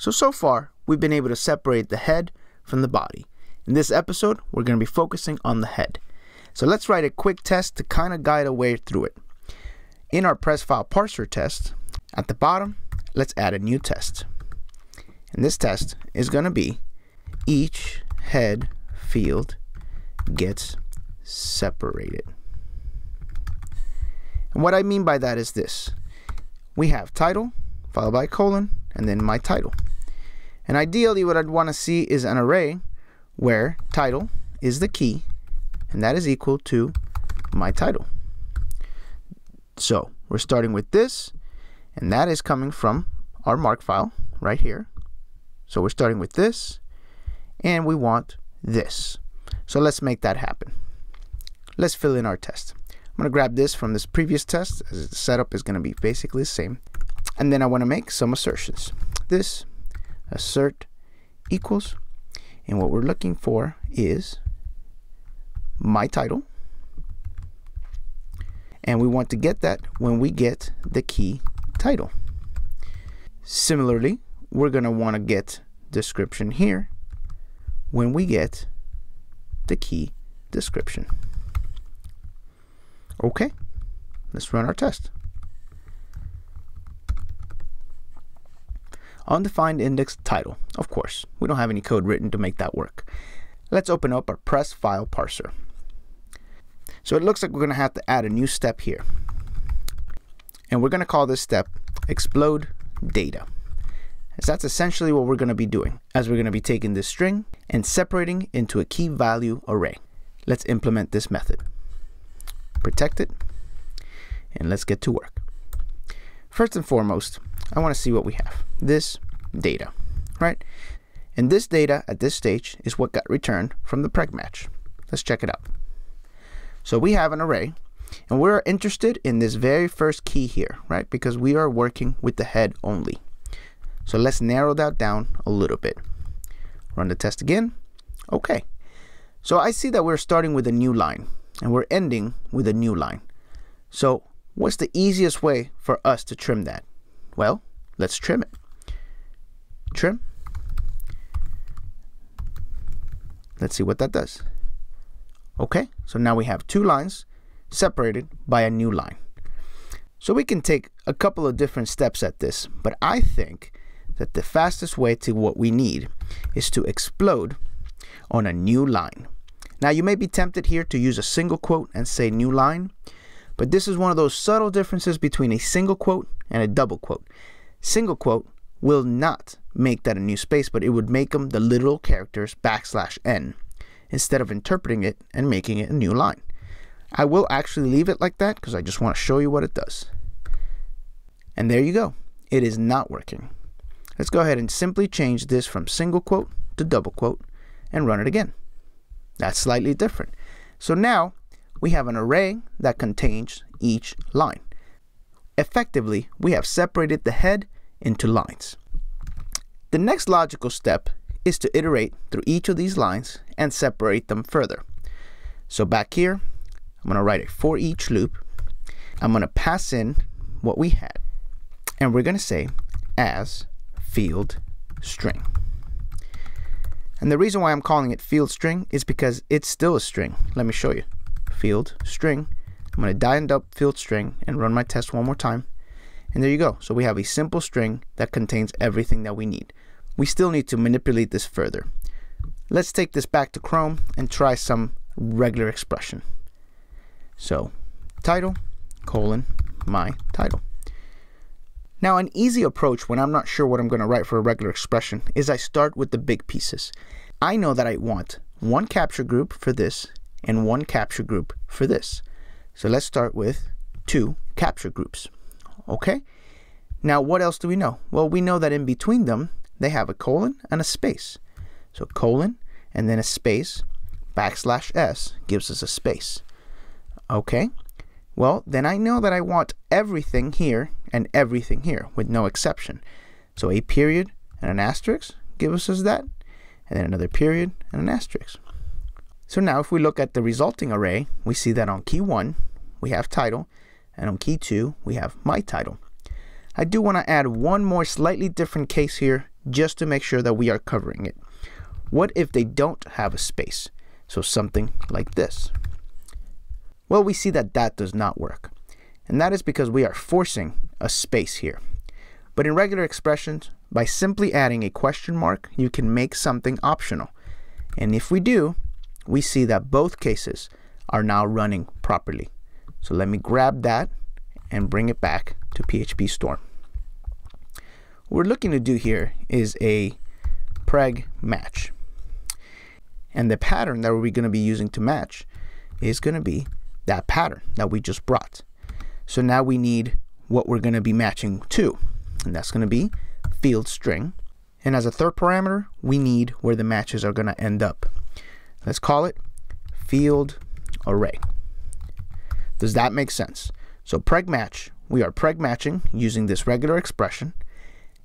So, so far, we've been able to separate the head from the body. In this episode, we're going to be focusing on the head. So let's write a quick test to kind of guide our way through it. In our press file parser test, at the bottom, let's add a new test. And this test is going to be each head field gets separated. And what I mean by that is this. We have title, followed by colon, and then my title. And ideally what I'd want to see is an array where title is the key, and that is equal to my title. So we're starting with this, and that is coming from our mark file right here. So we're starting with this, and we want this. So let's make that happen. Let's fill in our test. I'm going to grab this from this previous test, as the setup is going to be basically the same. And then I want to make some assertions. This assert equals, and what we're looking for is my title. And we want to get that when we get the key title. Similarly, we're going to want to get description here when we get the key description. Okay, let's run our test. Undefined index title. Of course, we don't have any code written to make that work. Let's open up our press file parser. So it looks like we're going to have to add a new step here. And we're going to call this step explode data. As that's essentially what we're going to be doing, as we're going to be taking this string and separating into a key value array. Let's implement this method. Protected, and let's get to work. First and foremost, I want to see what we have. This data, right? And this data at this stage is what got returned from the preg match. Let's check it out. So we have an array, and we're interested in this very first key here, right? Because we are working with the head only. So let's narrow that down a little bit. Run the test again. Okay. So I see that we're starting with a new line, and we're ending with a new line. So what's the easiest way for us to trim that? Well, let's trim it. Trim. Let's see what that does. Okay, so now we have two lines separated by a new line. So we can take a couple of different steps at this, but I think that the fastest way to what we need is to explode on a new line. Now you may be tempted here to use a single quote and say new line, but this is one of those subtle differences between a single quote and a double quote. Single quote will not make that a new space, but it would make them the literal characters backslash n instead of interpreting it and making it a new line. I will actually leave it like that because I just want to show you what it does. And there you go. It is not working. Let's go ahead and simply change this from single quote to double quote and run it again. That's slightly different. So now we have an array that contains each line. Effectively, we have separated the head into lines. The next logical step is to iterate through each of these lines and separate them further. So back here, I'm going to write a for each loop. I'm going to pass in what we had. And we're going to say as field string. And the reason why I'm calling it field string is because it's still a string. Let me show you. Field string. I'm going to die and dump field string and run my test one more time. And there you go. So we have a simple string that contains everything that we need we still need to manipulate this further. Let's take this back to Chrome and try some regular expression. So title, colon, my title. Now an easy approach when I'm not sure what I'm going to write for a regular expression is I start with the big pieces. I know that I want one capture group for this and one capture group for this. So let's start with two capture groups. Okay? Now what else do we know? Well, we know that in between them they have a colon and a space. So colon and then a space backslash s gives us a space. Okay, well then I know that I want everything here and everything here with no exception. So a period and an asterisk gives us that, and then another period and an asterisk. So now if we look at the resulting array, we see that on key 1 we have title, and on key 2 we have my title. I do want to add one more slightly different case here just to make sure that we are covering it. What if they don't have a space? So something like this. Well, we see that that does not work. And that is because we are forcing a space here. But in regular expressions, by simply adding a question mark, you can make something optional. And if we do, we see that both cases are now running properly. So let me grab that and bring it back to PHP Storm. What we're looking to do here is a preg match. And the pattern that we're going to be using to match is going to be that pattern that we just brought. So now we need what we're going to be matching to, and that's going to be field string. And as a third parameter, we need where the matches are going to end up. Let's call it field array. Does that make sense? So preg match, we are preg matching using this regular expression,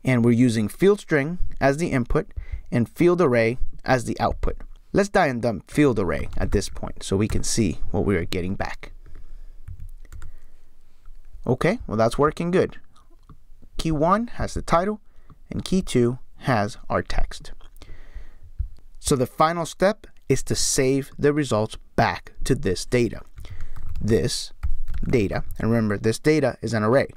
and we're using field string as the input and field array as the output. Let's die and dump field array at this point so we can see what we are getting back. Okay, well that's working good. Key 1 has the title and key 2 has our text. So the final step is to save the results back to this data. This data, and remember this data is an array,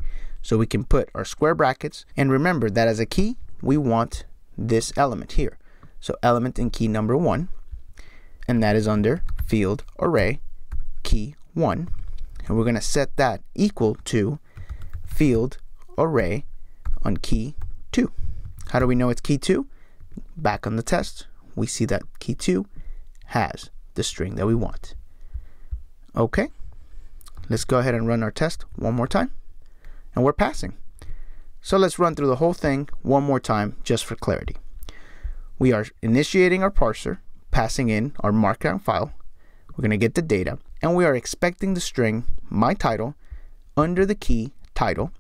so we can put our square brackets, and remember that as a key, we want this element here. So element in key number 1, and that is under field array key 1 and we're going to set that equal to field array on key 2. How do we know it's key 2? Back on the test, we see that key 2 has the string that we want. Okay, let's go ahead and run our test one more time. And we're passing. So let's run through the whole thing one more time just for clarity. We are initiating our parser passing in our markdown file. We're going to get the data, and we are expecting the string my title under the key title,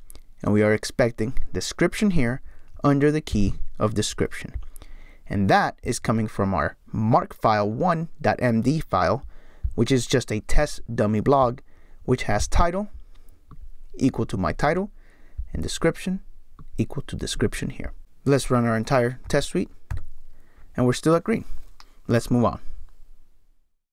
and we are expecting description here under the key of description. And that is coming from our markfile1.md file, which is just a test dummy blog, which has title equal to my title and description equal to description here. Let's run our entire test suite, and we're still at green. Let's move on.